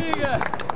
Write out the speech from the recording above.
Kollege!